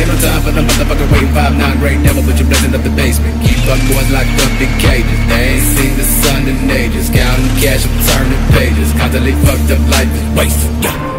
ain't no time for the motherfucker waiting five nine great devil, but you're blessing up the basement. Keep on boys locked up in cages. They ain't seen the sun in ages. Counting cash, I'm turning pages. Constantly fucked up life is wasted. Yeah.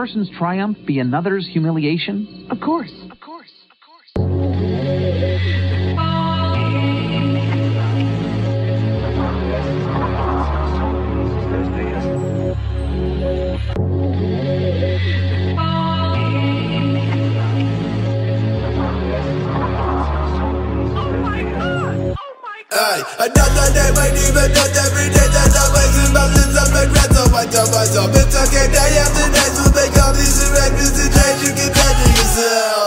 Must one person's triumph be another's humiliation? Of course. Of course. Of course. Ay, another day might even just every day that I'm wasting mountains of So I myself it's okay day after To make all these arrangements to change you can yourself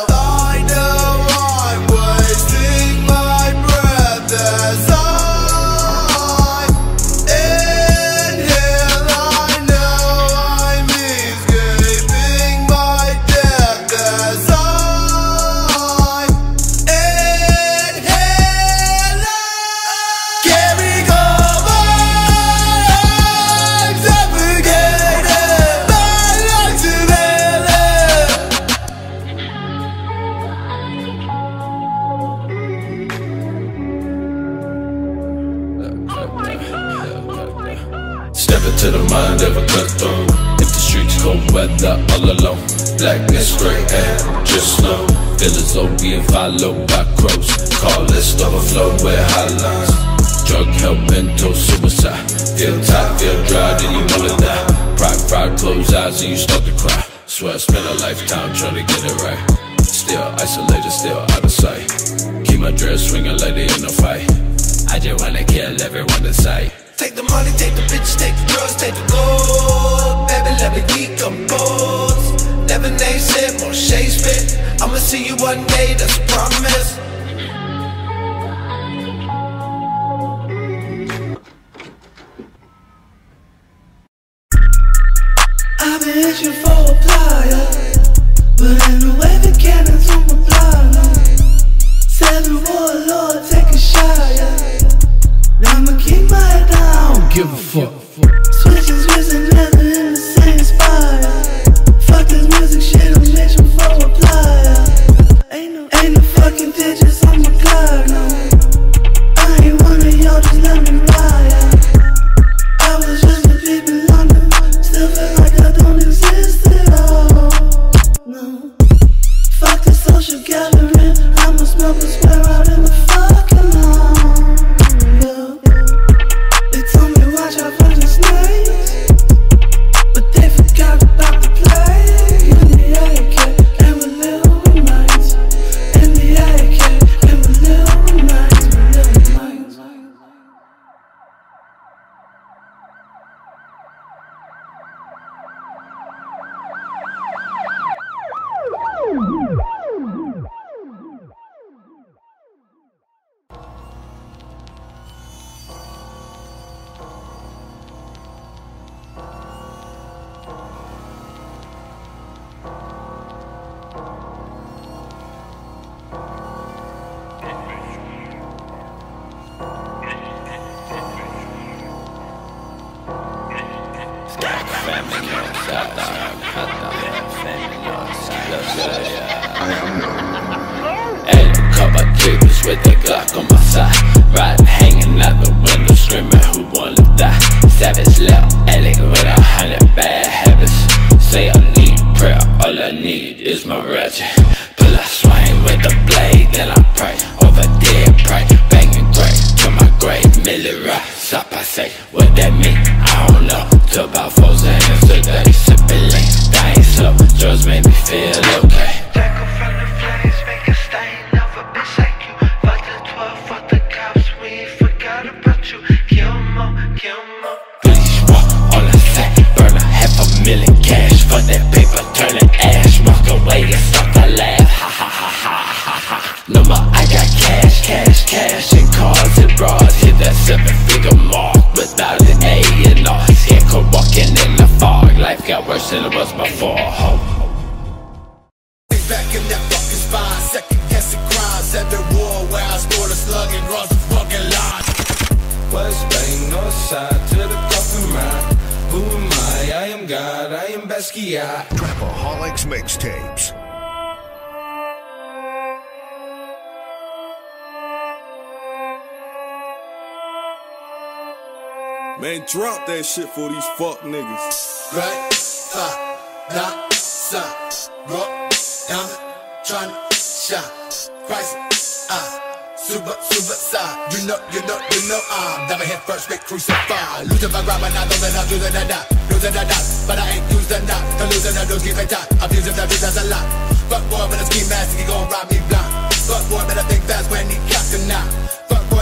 Though being followed by crows. Call list overflow with highlights. Drug help, mental suicide. Feel tight, feel dry, then you wanna die. Pride, pride, close eyes and you start to cry. Swear I spent a lifetime trying to get it right. Still isolated, still out of sight. Keep my dress swinging like they in a fight. I just wanna kill everyone in sight. Take the money, take the bitches, take the drugs, take the gold. Baby, let me decompose. Lemonade sip, more shade spit. I'ma see you one day, that's a promise. I've been itching for a plier, but ain't no way the cannons on my blind. Seven warlord, take a shot. yeah. I'ma keep my head down. Don't Give a fuck. Ha ha. No more, I got cash, cash, cash, and cars and bras. Hit that seven figure mark without an A and all. Scarecrow walking in the fog, life got worse than it was before. Ho. Back in that fucking spine, second guessing crimes. Every war where I scored a slug and crossed the fucking line. West Bank, north side to the coffin ride. Who am I? I am God, I am Basquiat. Trapaholics mixtapes. Man, drop that shit for these fuck niggas. Right? Ha. not son. Rock, diamond, tryna shine. Crisis, I. Ah, super, super side. You know, you know, you know I'm never hit first, get crucified. Losing my grab, and I know that I'm losing the knot. Losing the knot, but I ain't using knot. The losing the news, keep it tight. I'm using the business a lot. Fuck boy, but a ski mask, he gon' rob me blind. Fuck boy, better think fast when he got to knock.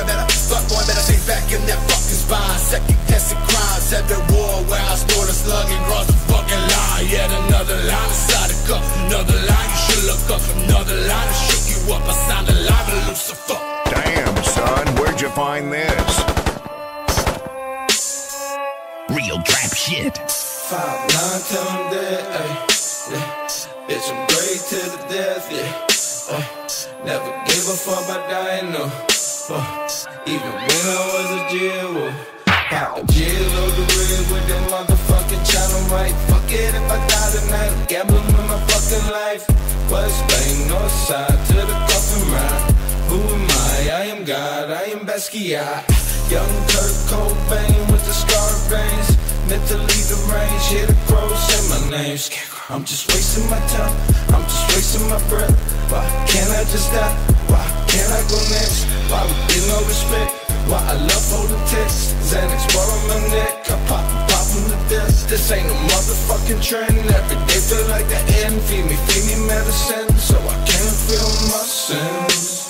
Fuck boy, better, fuck boy, better think back in that fucking spine. Second guessing crimes, every war where I stored a slug and crossed the fucking line. Yet another line inside the cup, another line. You should look up, another line to shook you up. I sound alive, Lucifer. Damn, son, where'd you find this? Real trap shit. Five nine till I'm dead, ayy. Yeah. Bitch, I'm great to the death, yeah. Uh, never gave a fuck about dying, no. Uh, even when I was a jail, pop a jail of the red with them motherfucking channel right. Fuck it if I die tonight, gambling with my fucking life. West Bank, north side to the coffin ride. Who am I? I am God, I am Basquiat. Young Kurt Cobain with the scar veins. Mentally deranged, hear the crows say my name. I'm just wasting my time, I'm just wasting my breath. Why can't I just die? Why can't I go next? Why we get no respect? Why I love holding text? Xanax bar on my neck, I pop, pop from the death. This ain't no motherfucking trend. Every day feel like the end. Feed me, feed me medicine, so I can't feel my sins.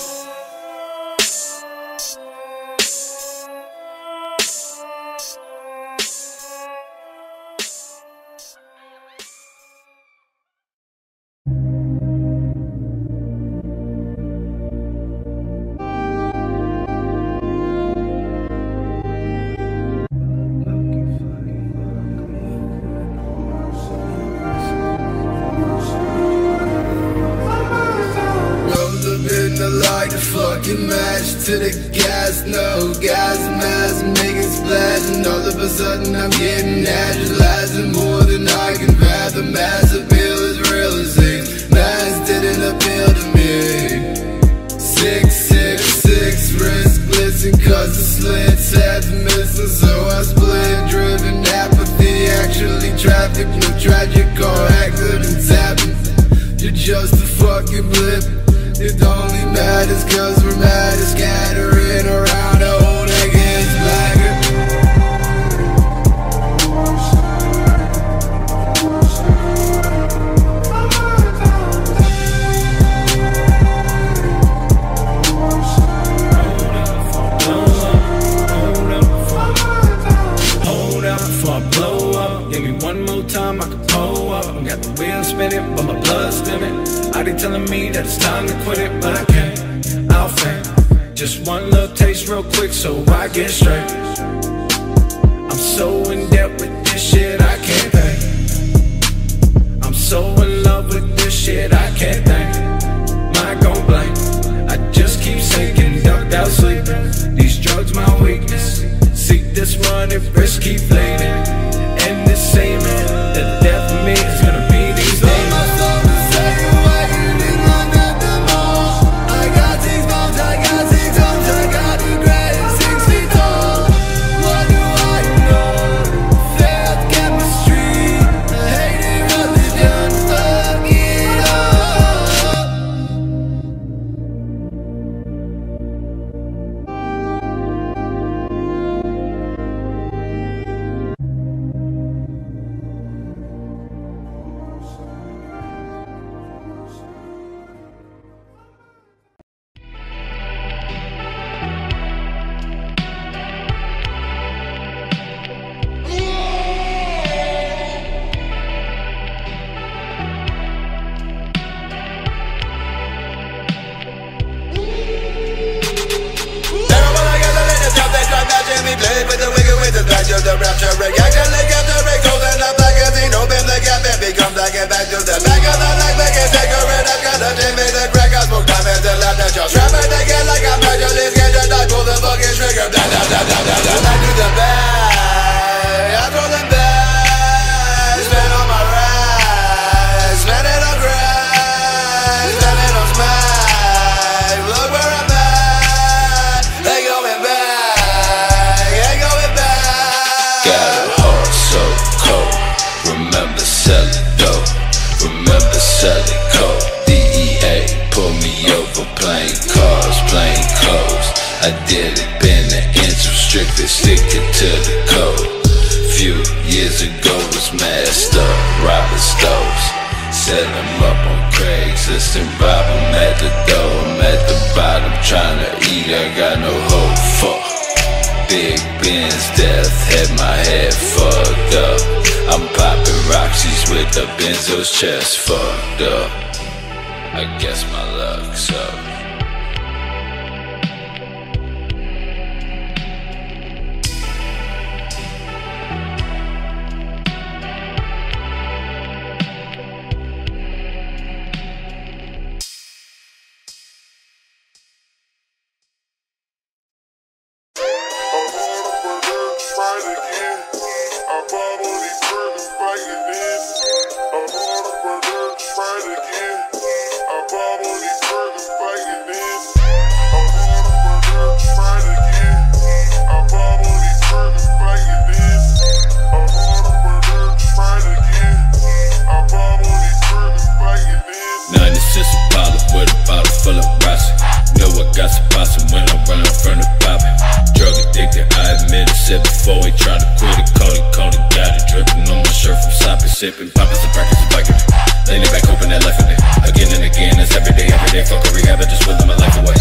Sipping. Popping some practice and biking. Laying it back, hoping that life in it. Again and again, it's every day, every day. A rehab, just willing my life away.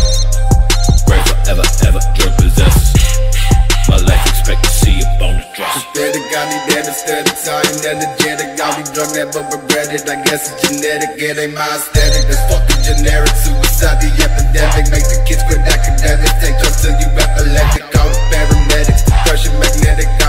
Great forever, ever, drug possessors. My life up on the dresser. Aesthetic got me dead instead of tired, energetic. Got me drunk, never regret it. I guess it's genetic, it ain't my aesthetic. That's fucking generic. Suicide, the epidemic. Make the kids quit academics. Take drugs till you epileptic. Call paramedics. Depression magnetic.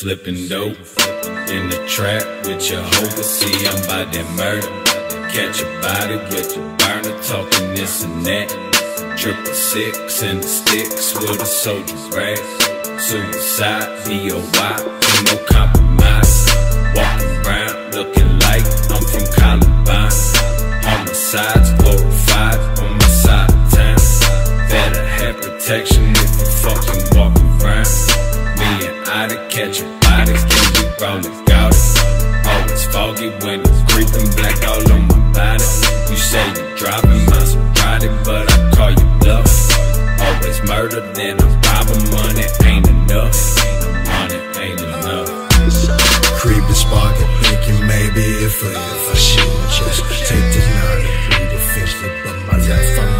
Flipping dope in the trap with your hoe, see I'm by that murder. Catch a body with your burner, talking this and that. Triple six and the sticks with a soldier's rag. Suicide, ain't no compromise. Walking around looking like I'm from Columbine. Homicides glorified on my side of town. Better have protection catching bodies, can we rollin' got it? Always foggy when it's creeping black all on my body. You say you're driving my sobriety, but I call you bluff. Always murder, then I'm robbing money ain't enough. Money ain't enough. Creep the spark and thinking maybe if I, if I should just take this night and breathe offensively, but my life I'm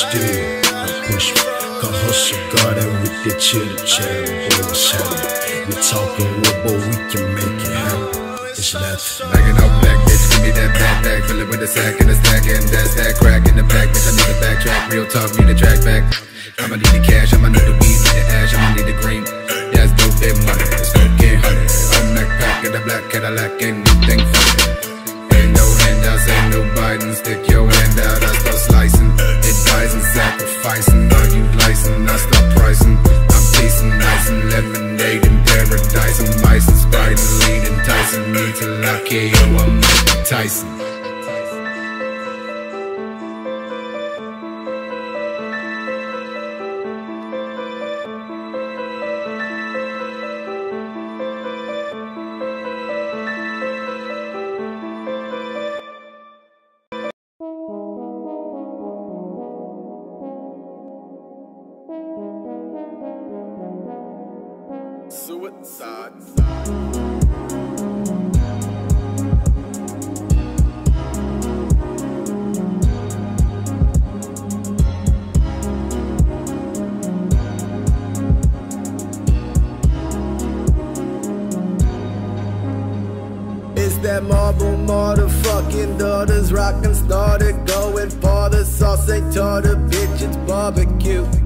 I push a hustle garden with the chill chair, always happy. You talking what, but we can make it happen. It's nothing. Bagging out black bitch, give me that backpack Fill it with a sack and a stack and that's that crack in the back Bitch, I need to backtrack, real talk, need to track back. I'ma need the cash, I'ma need the weed, need the ash, I'ma need the green. It's dope, that money, it's cocaine honey. I'm backpack, got a black Cadillac, anything funny. Ain't no handouts, ain't no Biden. Stick your hand out, I start slicing Advising, sacrificing, are you licensed? I start pricing. I'm tasting nice and lemonade in paradise. I'm ice and Sprite and lead enticing me till I KO, I'm Tyson It's that marble motherfucking daughters rockin' started going for the sauce? Ain't tartar bitch it's barbecue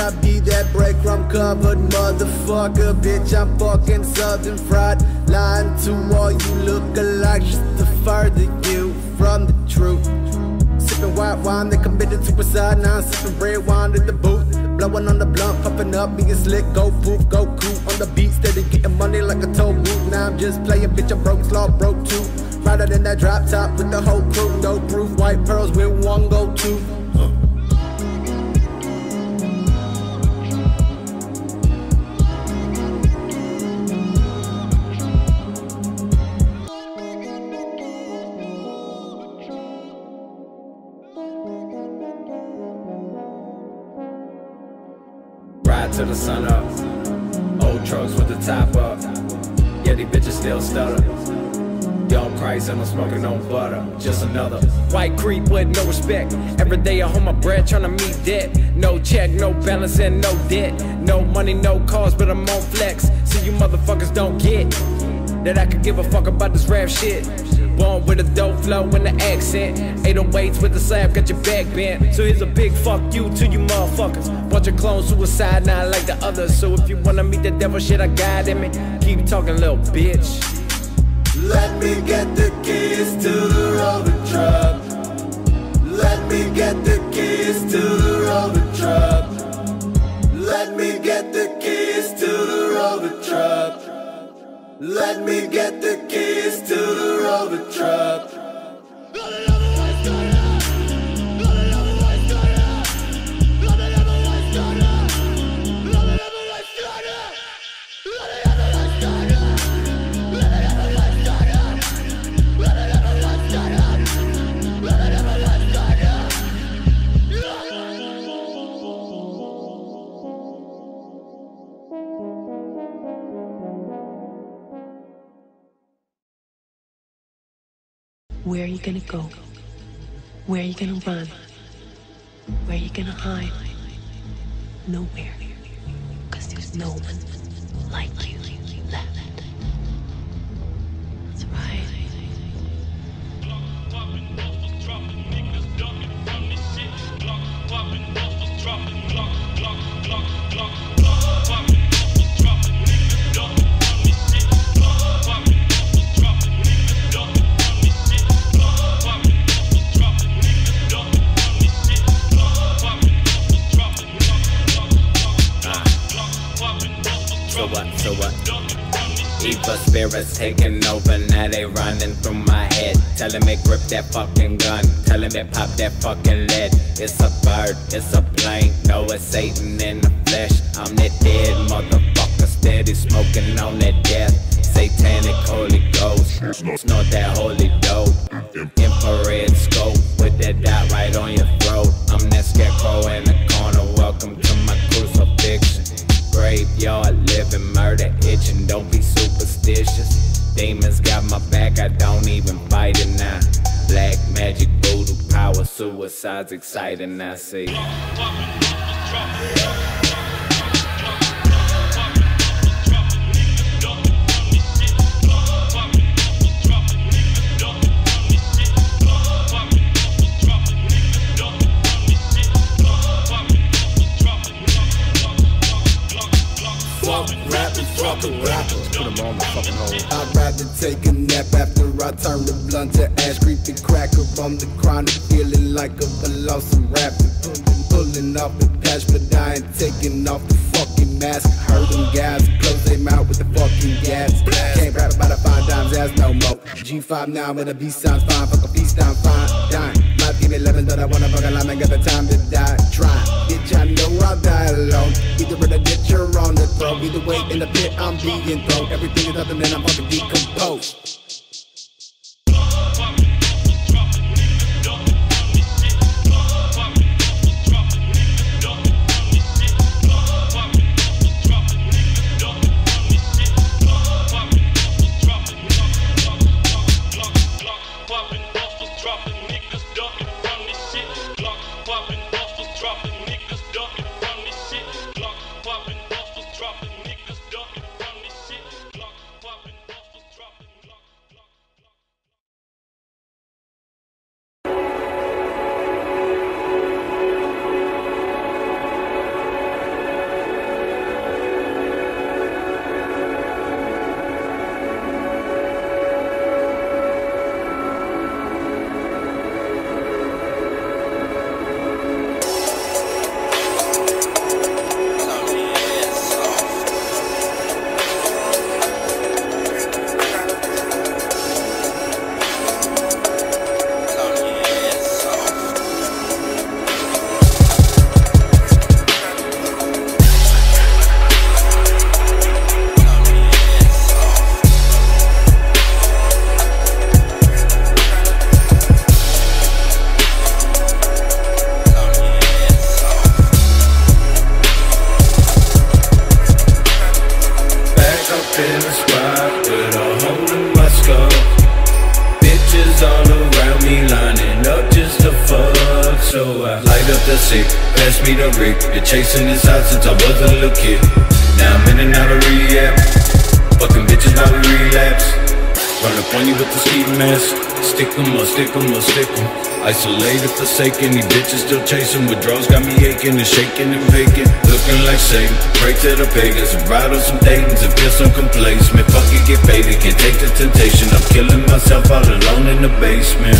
I be that breadcrumb covered motherfucker Bitch I'm fucking southern fried lying to all you look alike just to further you from the truth Sipping white wine, they committed suicide. Now I'm sipping red wine in the booth. Blowing on the blunt, puffing up, being slick. Go poof, go cool on the beat, steady getting money like a toll booth. Now I'm just playing, bitch. I'm broke, slaw, broke too. Rider than that drop top with the whole crew. No proof, white pearls with one go to. Sun up. Old trucks with the top up. Yeah, these bitches still stutter. Young Christ and I'm smoking on butter. Just another white creep with no respect. Every day I hold my bread trying to meet debt. No check, no balance, and no debt. No money, no cause, but I'm on flex. See, you motherfuckers don't get that I could give a fuck about this rap shit. Born with a dope flow and an accent. 808s with the slab, got your back bent. So here's a big fuck you to you motherfuckers. Bunch of clones suicide, not like the others. So if you wanna meet the devil, shit, I got in me. Keep talking, little bitch. Let me get the keys to the rover truck. Let me get the keys to the rover truck. Let me get the keys to the rover truck. Let me get the keys to the rover truck. Where are you gonna go? Where are you gonna run? Where are you gonna hide? Nowhere. Cause there's no one like you left. That's right. So what, so what? Evil spirits taking over, now they running through my head. Telling me grip that fucking gun, telling me pop that fucking lead. It's a bird, it's a plane, no, it's Satan in the flesh. I'm that dead motherfucker, steady smoking on that death. Satanic Holy Ghost, snort that holy dope. Infrared scope, with that dot right on your throat. I'm that scarecrow in the corner, welcome to my crucifixion. Graveyard living, murder itching, don't be superstitious. Demons got my back, I don't even fight it now. Black magic, voodoo power, suicide's exciting, I see. I'd rather take a nap after I turn the blunt to ash. Creepy cracker from the chronic, feeling like a velociraptor. Pulling off the patch, but I ain't taking off the fucking mask. Heard them guys close their mouth with the fucking gas. Can't rap about a fine dimes ass no more. G5 now with a B sounds fine. Fuck a feast, I'm fine. Dime. Give me 11, but I wanna fuck a line, ain't got the time to die. Try. Bitch, I know I'll die alone. Either in a ditch or on the throat. Either way, in the pit, I'm being thrown. Everything is nothing, and I'm fucking decomposed. Been chasing this out since I was a little kid. Now I'm in and out of rehab. Fucking bitches about to relapse. Run up on you with the ski mask. Stick 'em up, stick 'em up, stick 'em. Isolated, forsaken. These bitches still chasing. Withdrawals got me aching and shaking and vacant. Looking like Satan. Pray to the pagans. And ride on some Dayton's and feel some complacency. Fuck it, get faded. Can't take the temptation. I'm killing myself all alone in the basement.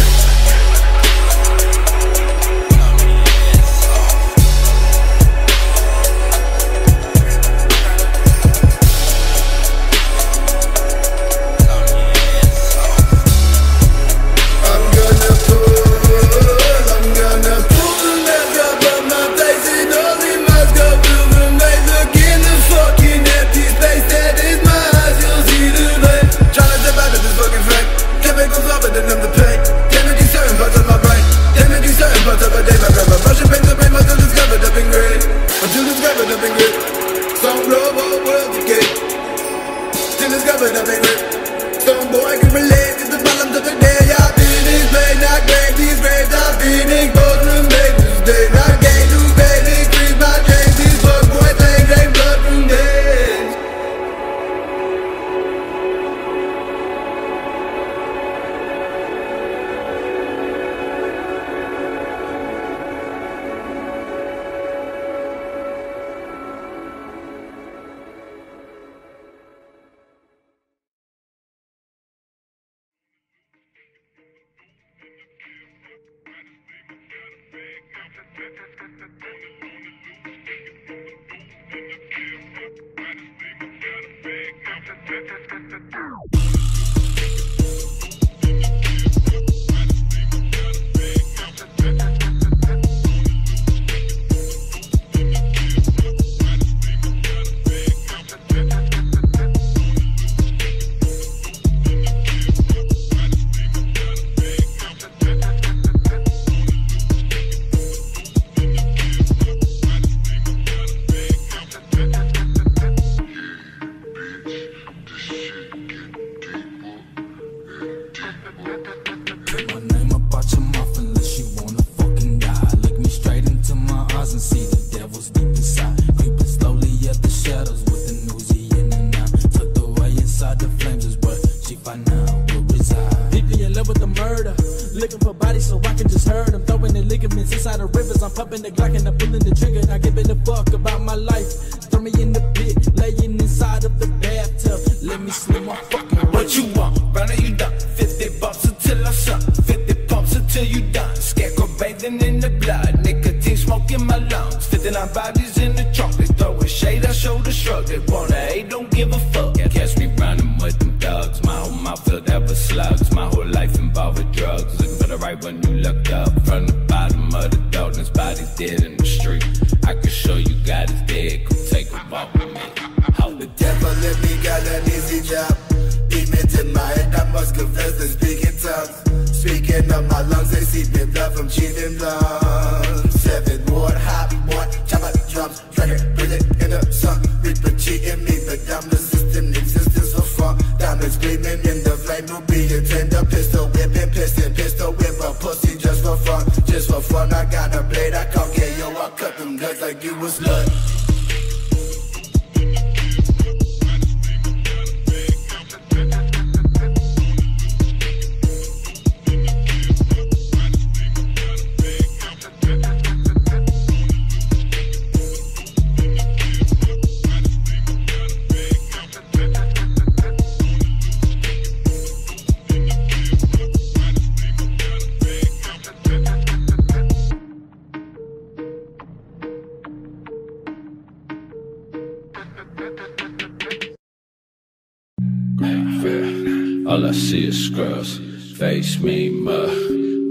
All I see is scrubs, face me mud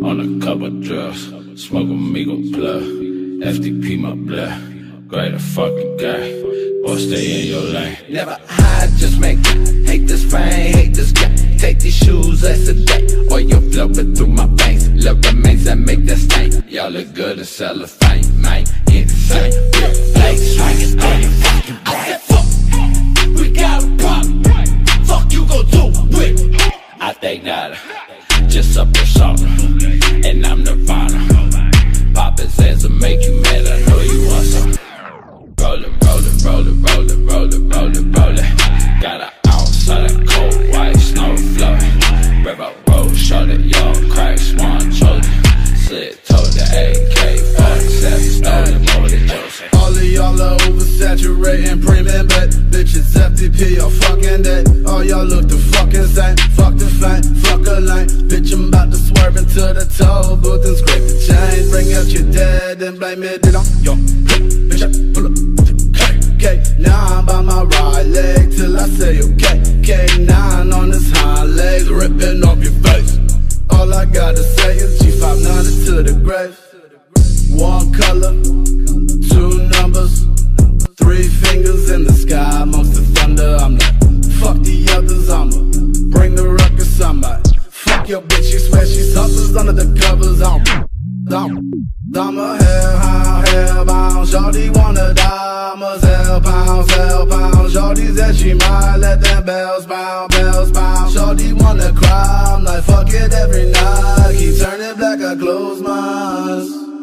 on a couple drugs, smoke amigo plug, FDP my blood, greater fucking guy, boy stay in your lane. Never hide, just make it. Hate this fame, hate this guy. Take these shoes as a day, or you're flowing through my veins. Love remains that make that stain. Y'all look good in cellophane, man. Insane, real fake, swinging, I said fuck, we got a problem fuck you gon' do with? I think not. Just a persona, and I'm Nirvana. Poppin' Zans will make you mad. I know you want some. Rollin', rollin', rollin', rollin', rollin', rollin', rollin'. Got an ounce of that cold white snow flowin'. River road, short it, y'all crack swan chosen. Slit told the AK, 47 stolen, more chosen. All of y'all are oversaturating, premium, but bitches FTP, y'all fucking day. All y'all look the fucking same Fuck the flame, fuck a lane. Bitch, I'm about to swerve into the toll booth And scrape the chain. Bring out your dead and blame it on yo Bitch, I pull up Okay, now I'm by my right leg till I say okay. K9 on his high legs, ripping off your face. All I gotta say is G5 nodded to the grave. One color, two numbers. Three fingers in the sky, amongst the thunder, I'm like, fuck the others, I'ma bring the ruckus, I'm like, fuck your bitch, you swear she suffers under the covers, I'm, I'm, I'm a hellhound, hellbound, shawty wanna die, I'm a cell pound, cell pound, shawty said she might let them bells pound, bells pound, shawty wanna cry, I'm like, fuck it every night, keep turning black, I close my eyes.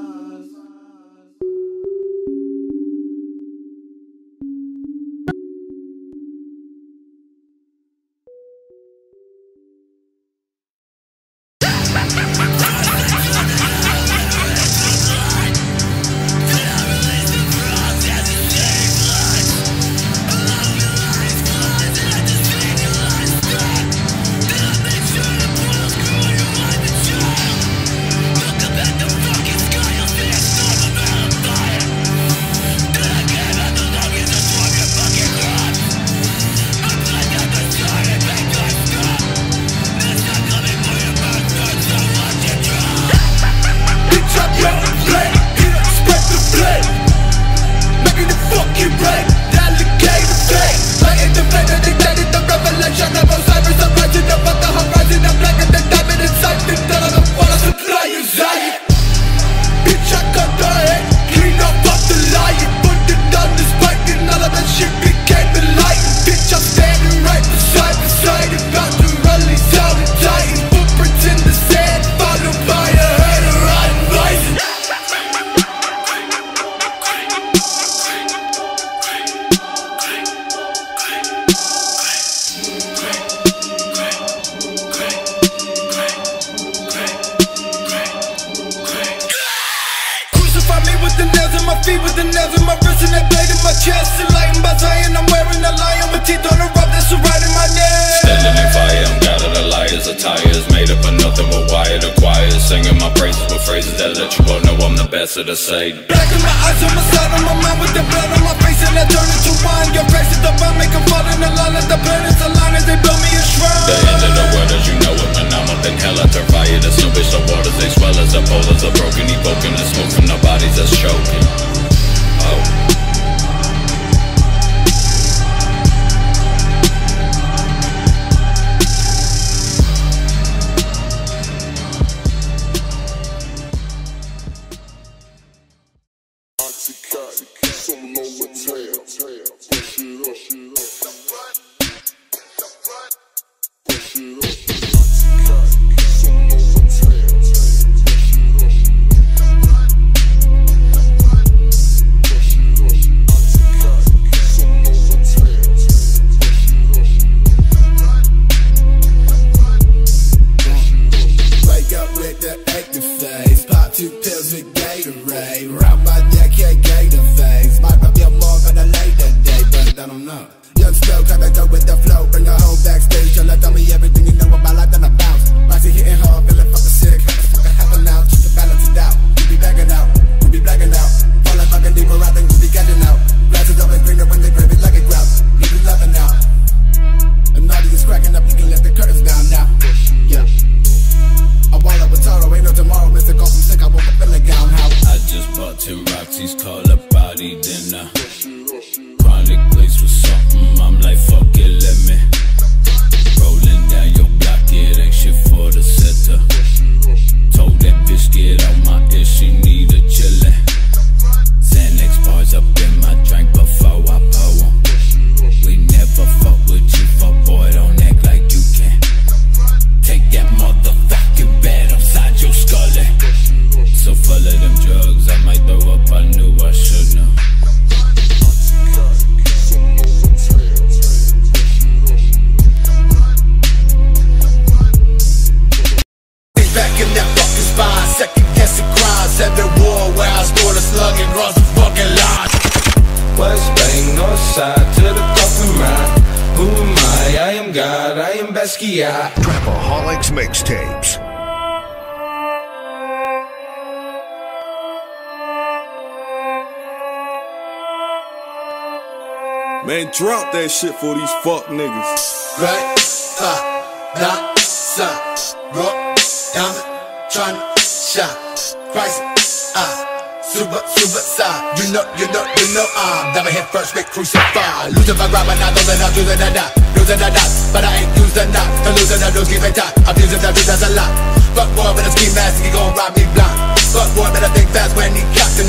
Never hit first, get crucified. Losing my grab, I know that I'm losing the dot, losing the dot, but I ain't using that. The losing the don't keep it tight. I'm using the that's a lot. Fuck boy, better ski mask, he gon' rob me blind. Fuck boy, better think fast when he got the.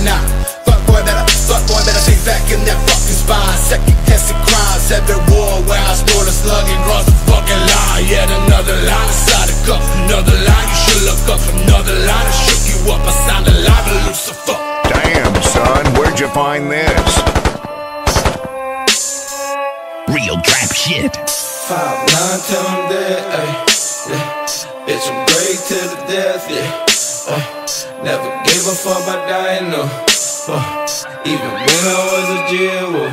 Fuck boy, better, fuck boy, better think back in that fucking spine. Second guessing crimes, every war where I stole a slug and crossed the fucking line. Yet another line inside the cup, another line you should look up, another line that shook you up. I like a Lucifer. Damn, son, where'd you find this? Real trap shit. Five, nine, till I'm dead, ayy. Yeah. Bitch, I'm great to the death, yeah. Uh, never gave a fuck about dying, no. Uh, even when I was a jail, uh,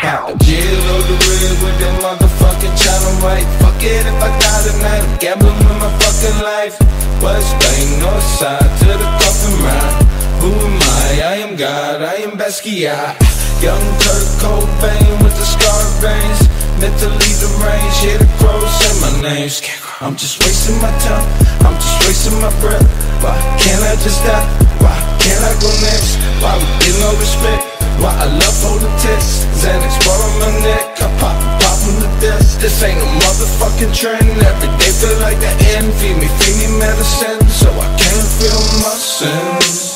pop a jail on the red with that motherfucking channel right. Fuck it if I die tonight, I'm gambling with my fucking life. West Bank, north side to the coffin ride. Who am I? I am God, I am Basquiat. Young Kurt Cobain with the scar veins. Mentally deranged, hear the crows say my name. I'm just wasting my time, I'm just wasting my breath. Why can't I just die? Why can't I go next? Why we get no respect? Why I love holding texts? Xanax bar on my neck, I pop pop from the desk. This ain't a motherfucking trend. Every day feel like the end. Feed me, feed me medicine, so I can't feel my sins.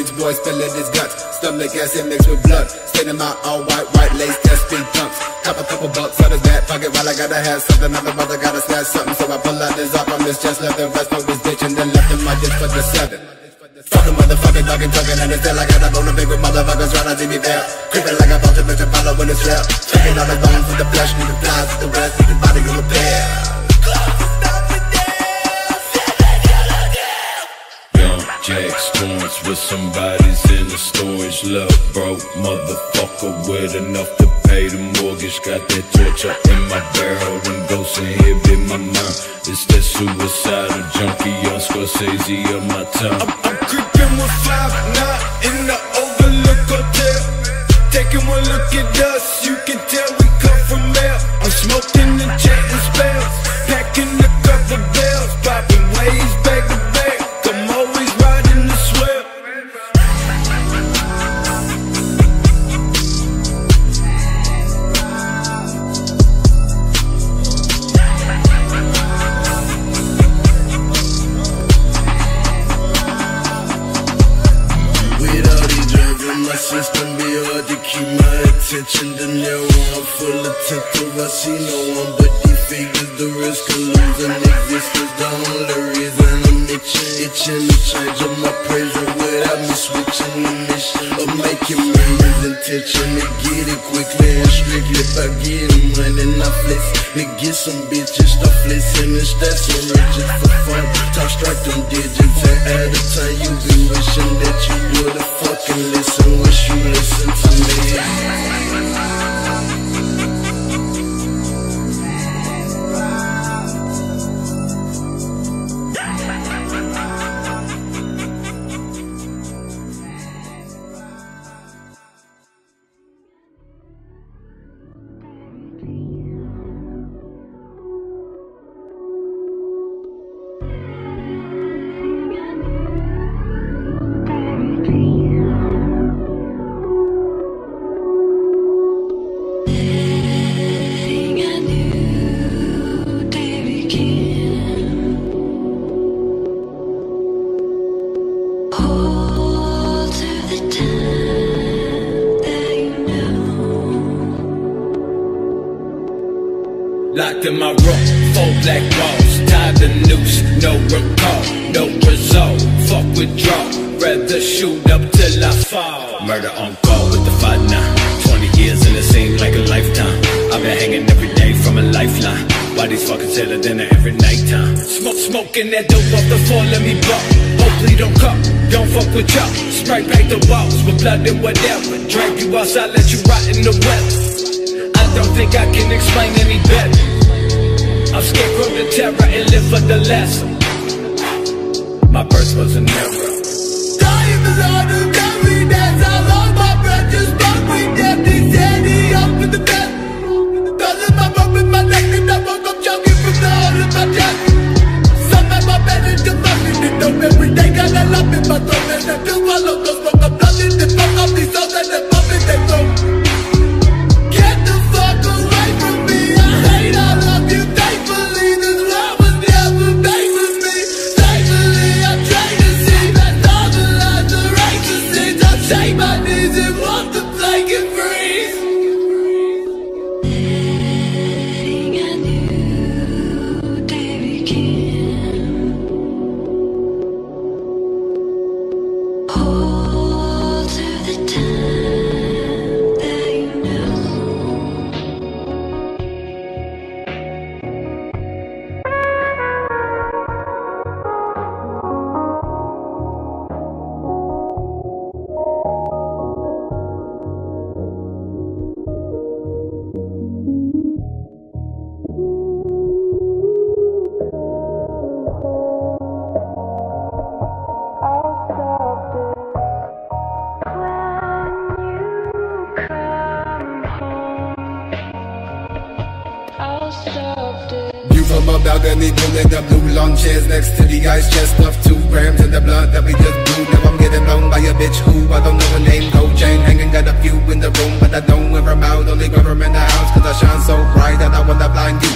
Bitch boy spilling his guts. Stomach acid mixed with blood. Staying my all white, white lace, test speed pumps. Cop a couple bucks out his back pocket while I gotta have something. Other mother gotta snatch something, so I pull out this up on this chest, left the rest of this bitch, and then left in my dish for the seven. Fucking motherfucking talking, talking, and it's still I got a bone to pick with motherfuckers trying to see me there. Creeping like a vulture, bitch, and following the trail. Checking all the bones with the flesh, need the flies, with the rest, need the body to repair. Young Torrance with somebody's in the storage. Love broke motherfucker with enough to pay the mortgage. Got that torture in my barrel, them ghosts inhibit my mind. It's that suicidal junkie on Scorsese on my tongue. I'm, I'm creeping with five nine in the Overlook Hotel. Taking one look at us, you can tell we come from hell. I'm smoking and chanting spells, attention. The narrow, I'm full of temper. I see no one but these figures. The risk of losing existence, the only itching. To change up my without me switching the mission of making millions. Intention to get it quickly and strictly by getting money, not flex. To get some bitches, start flexing and stack some riches for fun. Top strike them digits and at a time you be wishing that you would've fucking listen. Wish you listen to me. Black walls, tied the noose, no recall, no result. Fuck withdraw, rather shoot up till I fall. Murder on call with the fight now. 20 years and it seemed like a lifetime. I've been hanging every day from a lifeline. Bodies fucking till the dinner every nighttime. Smoke, smoking that dope off the floor, let me buck. Hopefully don't cut, don't fuck with y'all. Spray paint the walls with blood and whatever. Drag you outside, let you rot in the weather. I don't think I can explain any better. I'm scarecrow the terror and live for the lesson. My birth was an error. How long my breath just up the my my neck and I woke up choking from the my my just fucking the dope every day. Got a lump in my throat and I do follow the smoke. I'm blooding the fuck off these souls and a balcony, pulling the blue lawn chairs next to the ice chest stuffed two grams in the blood that we just blew. Now I'm getting blown by a bitch who I don't know her name. Gold chain hanging, got a few in the room, but I don't wear them out. Only wear them in the house, cause I shine so bright that I wanna blind you.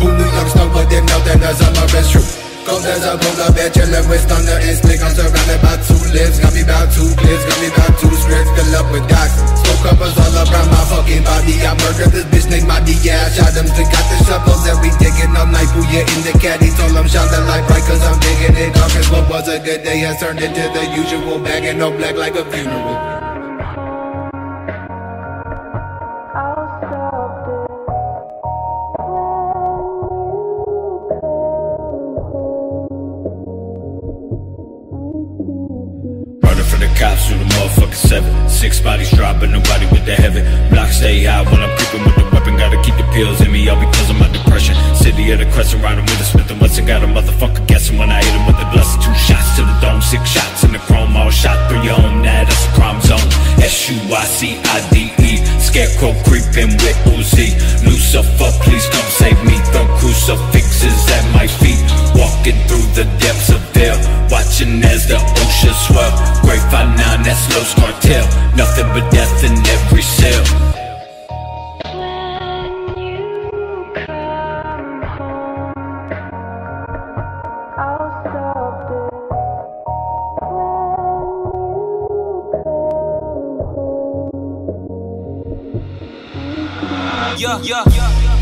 Who knew young snow, but didn't know that the summer is true. Cold as a polar bear chillin' with thunder and slick. I'm surrounded by two lips, got me about two clips, got me about two scripts. Fill up with dots, smoke covers all around my fucking body. I murdered this bitch named Maddie, yeah. I shot him to got the shovels and we digging all night. Booyah in the caddy, told him shine the light bright cause I'm digging it. Dark as what was a good day has turned into the usual bag and no black like a funeral. Yeah.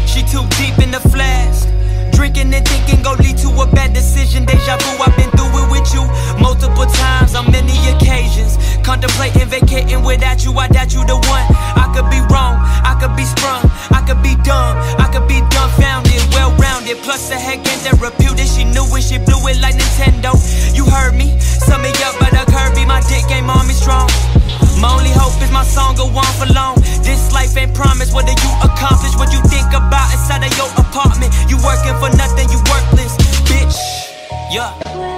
She too deep in the flask. Drinking and thinking go lead to a bad decision. Deja vu, I've been through it with you multiple times on many occasions. Contemplating vacating without you, I doubt you the one. I could be wrong, I could be sprung, I could be dumb, I could be dumbfounded, well rounded. Plus, a heck and therapeutic. She knew it, she blew it like Nintendo. You heard me, sum me up, but a Kirby, my dick game on me strong. My only hope is my song go on for long. This life ain't promised. What do you accomplish? What you think about inside of your apartment? You working for nothing, you worthless, bitch. Yeah.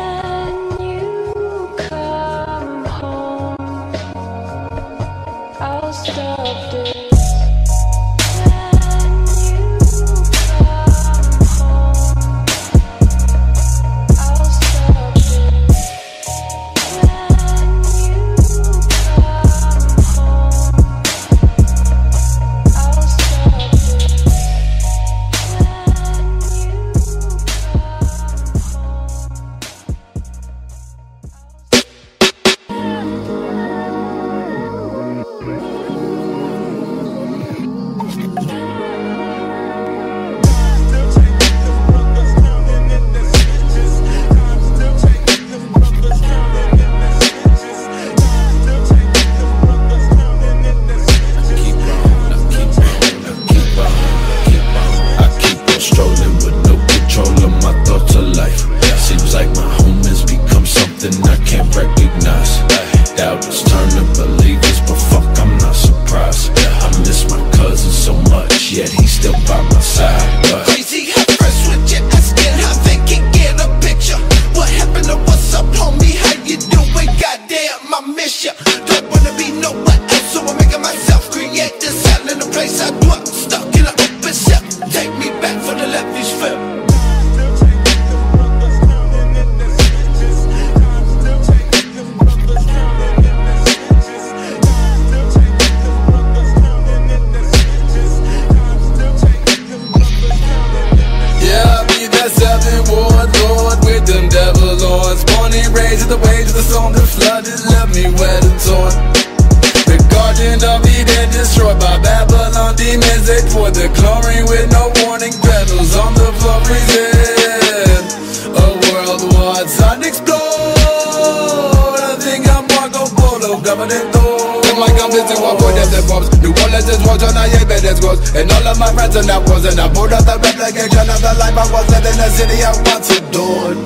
Government though. Like I'm busy one for death and bumps New Orleans is was on I ain't bed as goes And all of my friends are now was And I pulled up the replication of the life I was living The city I once adored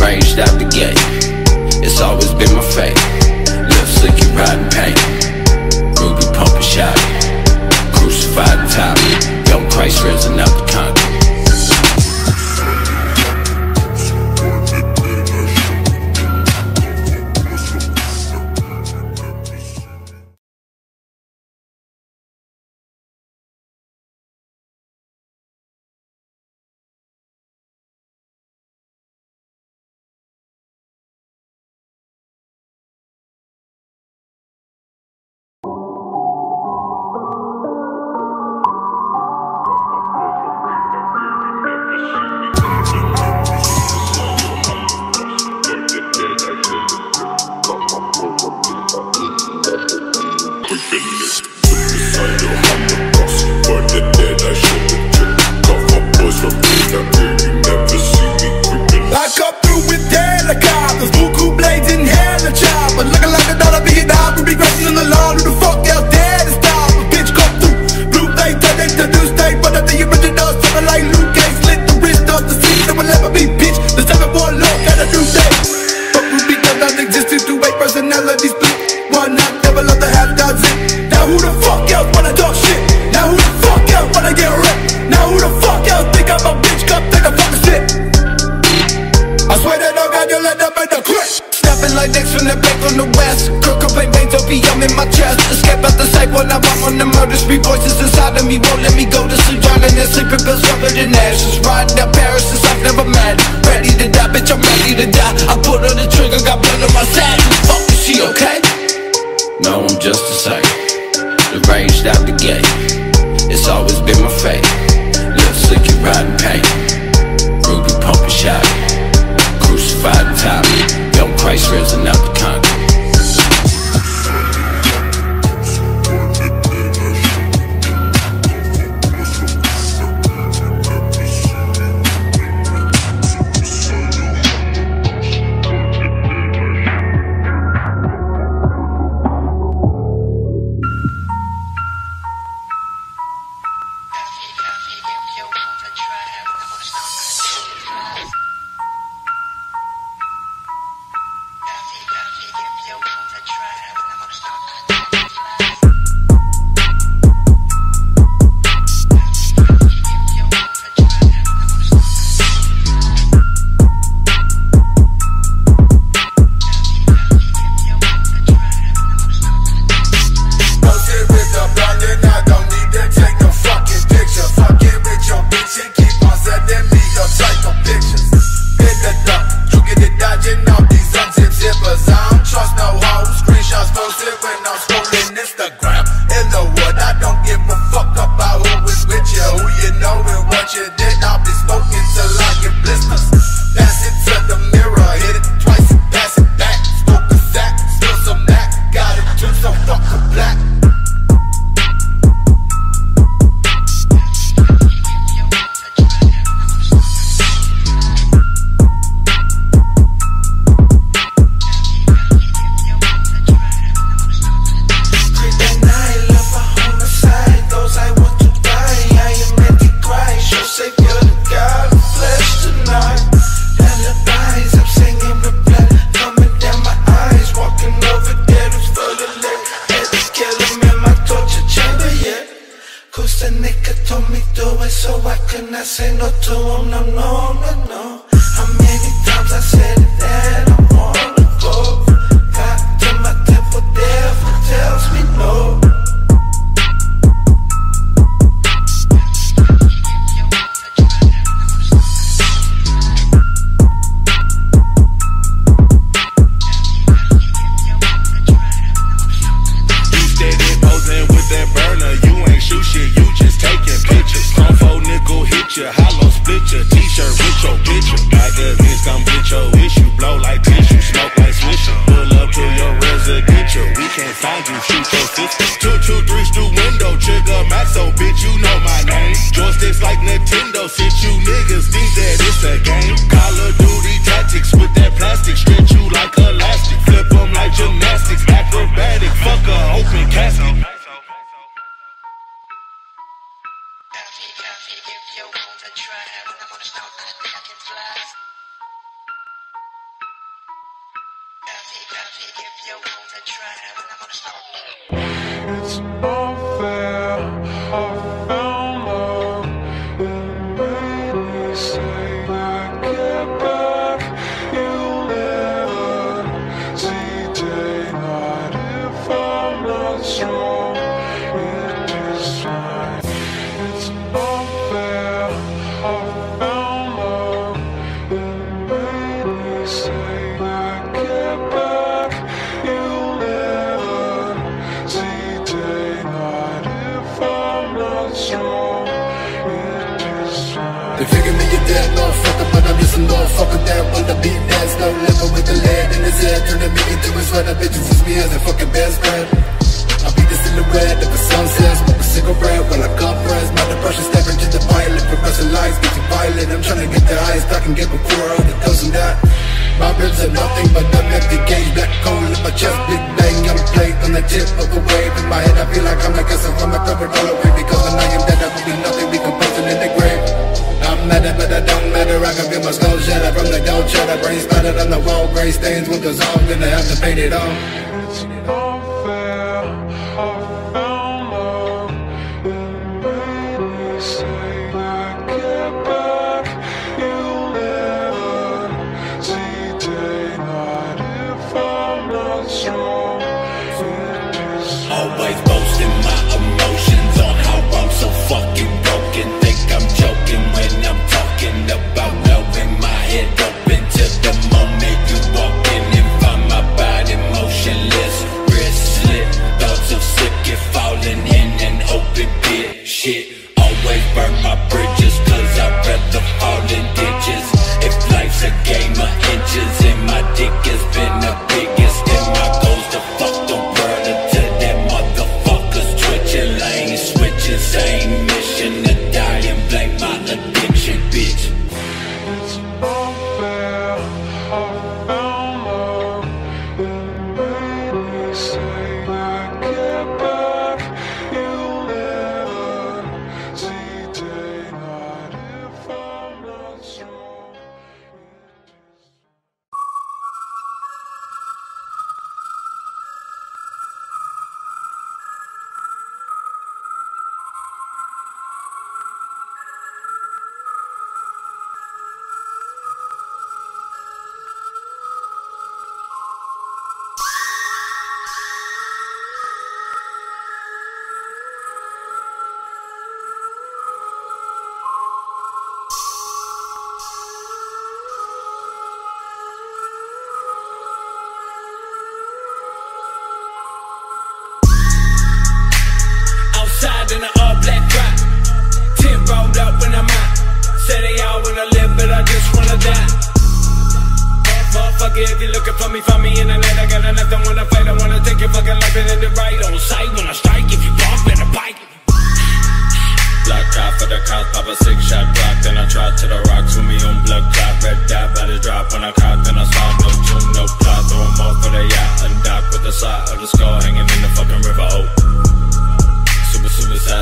Ranged out the gate It's always been my fate. Left slicky riding pain. Ruby pumping shot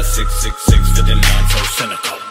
suicide, 666, 59, so cynical.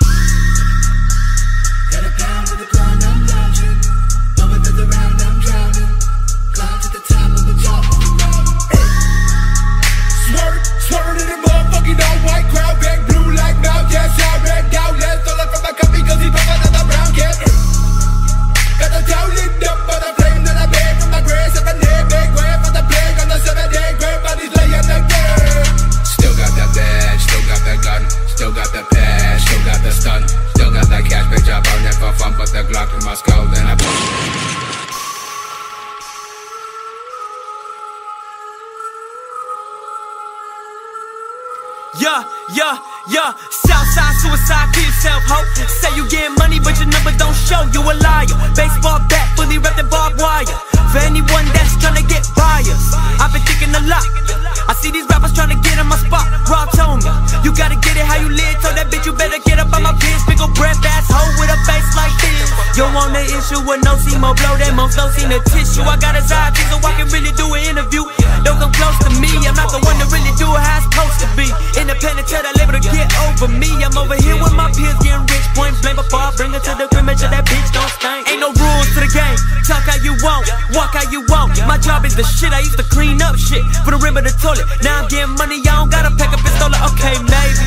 the shit. I used to clean up shit for the rim of the toilet. Now I'm getting money, I don't gotta pack up and. Okay, maybe.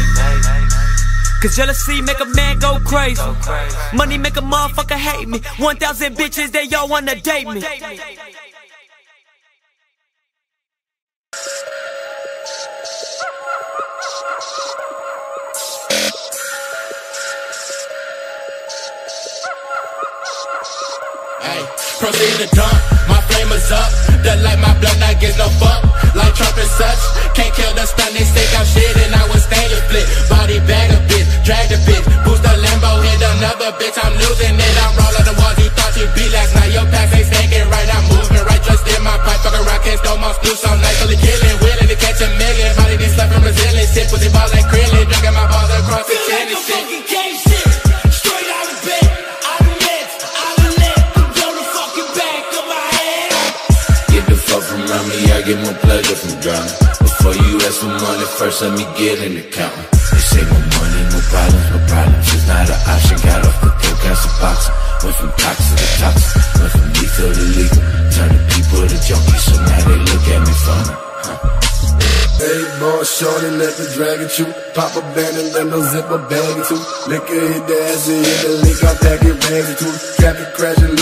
Cause jealousy make a man go crazy. Money make a motherfucker hate me. 1,000 bitches, they all wanna date me. Pop a band and let no zip a baggy too. Liquor hit the ass and hit the link. I'll pack it baggy too. Traffic crashing